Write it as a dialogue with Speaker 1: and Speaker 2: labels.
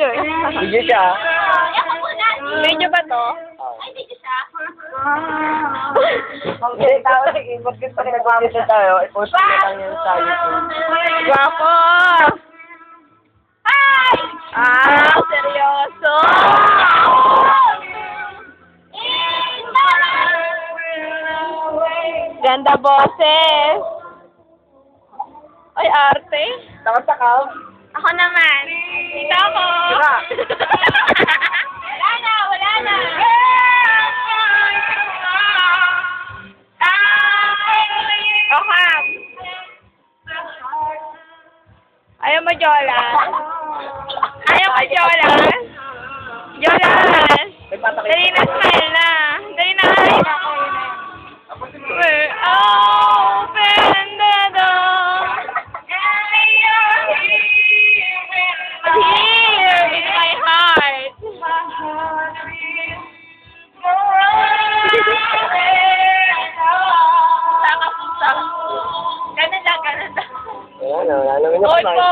Speaker 1: video eh.
Speaker 2: Video siya.
Speaker 1: Video ba to?
Speaker 2: Okay, tao, sige, ba't gusto ko nag-video tayo? I-post ko lang yun sa YouTube.
Speaker 1: Guwapo! Ah, seryoso! Ganda boses! Ay, arte!
Speaker 2: Takot sa ka?
Speaker 1: Ako naman. Ham. Ayaw mo, Jolas? Ayaw mo, Jolas?
Speaker 2: Ayan, wala naman yung
Speaker 1: Oy,
Speaker 2: smile.
Speaker 1: po.